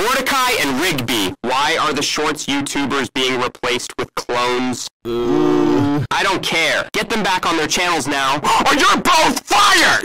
Mordecai and Rigby. Why are the Shorts YouTubers being replaced with clones? I don't care. Get them back on their channels now, or you're both fired!